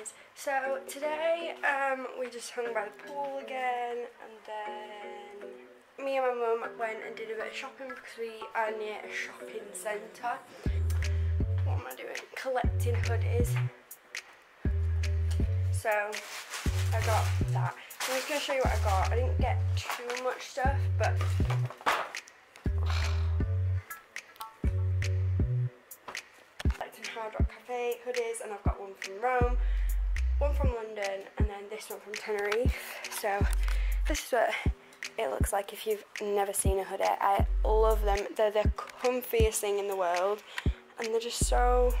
guys. So today um, we just hung by the pool again and then me and my mum went and did a bit of shopping because we are near a shopping centre. What am I doing? Collecting hoodies. So I got that. I'm just going to show you what I got. I didn't get too much stuff but Hard Rock Cafe hoodies and I've got one from Rome, one from London and then this one from Tenerife. So this is what it looks like if you've never seen a hoodie. I love them. They're the comfiest thing in the world and they're just so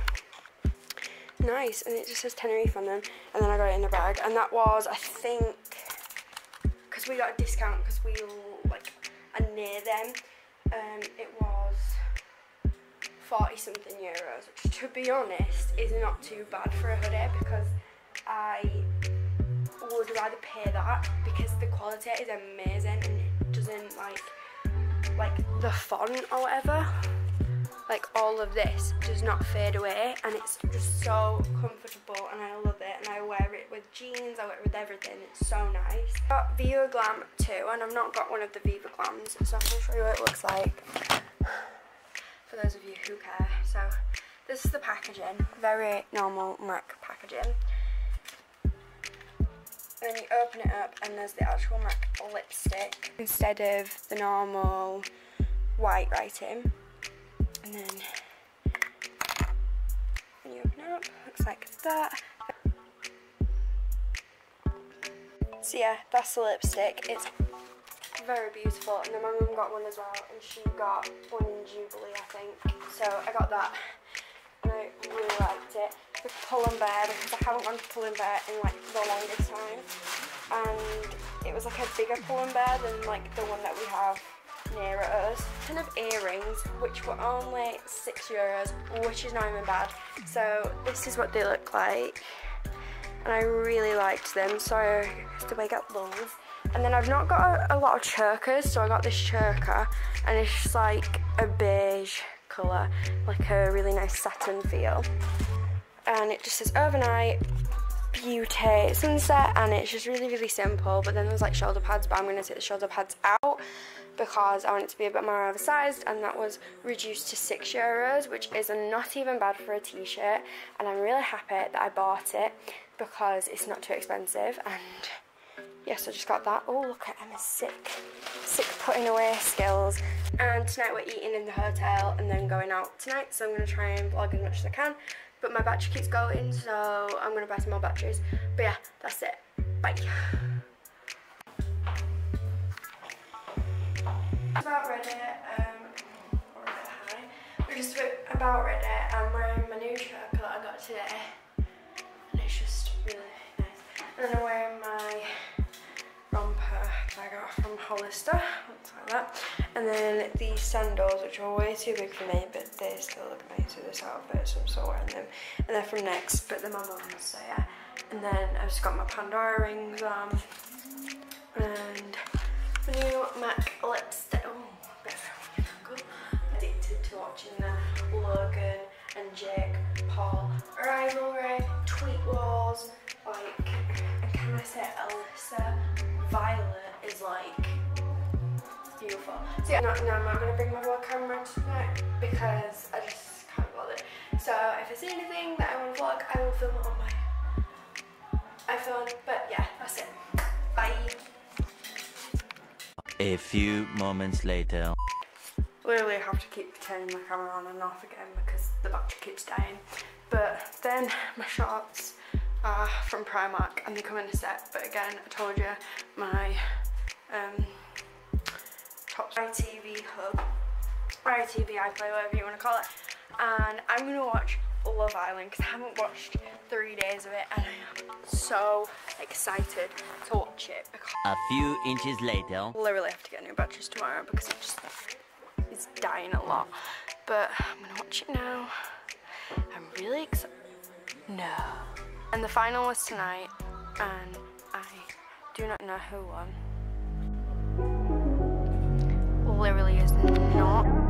nice and it just says Tenerife on them and then I got it in a bag and that was I think because we got a discount because we like are near them um, it was 40 something euros, which to be honest is not too bad for a hoodie because rather pay that because the quality is amazing and it doesn't like like the font or whatever like all of this does not fade away and it's just so comfortable and I love it and I wear it with jeans, I wear it with everything, it's so nice. I got Viva Glam too and I've not got one of the Viva Glams so I'm going to show you what it looks like for those of you who care. So this is the packaging, very normal MAC packaging. And then you open it up and there's the actual MAC lipstick instead of the normal white writing. And then when you open it up, looks like that. So yeah, that's the lipstick. It's very beautiful and then my mum got one as well and she got one in Jubilee I think so I got that and I really liked it the Pull and Bear because I haven't gone to Pull and Bear in like the longest time and it was like a bigger Pull and Bear than like the one that we have near us. Kind of earrings which were only six euros which is not even bad so this is what they look like and I really liked them so I have to got those and then I've not got a, a lot of chokers, so I got this choker, and it's just like a beige colour, like a really nice satin feel. And it just says overnight, beauty, sunset, and it's just really, really simple. But then there's like shoulder pads, but I'm going to take the shoulder pads out because I want it to be a bit more oversized and that was reduced to 6 euros which is not even bad for a t-shirt and I'm really happy that I bought it because it's not too expensive and yes, I just got that. Oh, look at Emma's sick, sick putting away skills. And tonight we're eating in the hotel and then going out tonight. So I'm going to try and vlog as much as I can. But my battery keeps going, so I'm to buy some more batteries. But yeah, that's it. Bye. About ready. Um, We're just about ready. I'm wearing my new shirt that I got today. And it's just really nice. And then I'm wearing my romper I got from Hollister, looks like that. And then these sandals, which are way too big for me, but they still with this outfit, so I'm still wearing them. And they're from Next, but they're my mum's, so yeah. And then I've just got my Pandora rings on, and new MAC lipstick. Oh, addicted to watching the Logan and Jake Paul rivalry, tweet wars, like, and can I say Alissa, Violet, is like beautiful. So yeah, no, no, I'm not going to bring my vlog camera tonight because I just can't bother. So if I see anything that I want to vlog, I will film it on my iPhone. But yeah, that's it. Bye. A few moments later. Literally have to keep turning my camera on and off again because the battery keeps dying. But then my shorts are from Primark and they come in a set. But again, I told you my um, top ITV hub, or ITV iPlayer, whatever you want to call it. And I'm going to watch Love Island because I haven't watched three days of it and I am so excited to watch it. A few inches later. I literally have to get new batteries tomorrow because it just is dying a lot. But I'm going to watch it now. I'm really excited. No. And the final was tonight and I do not know who won literally is not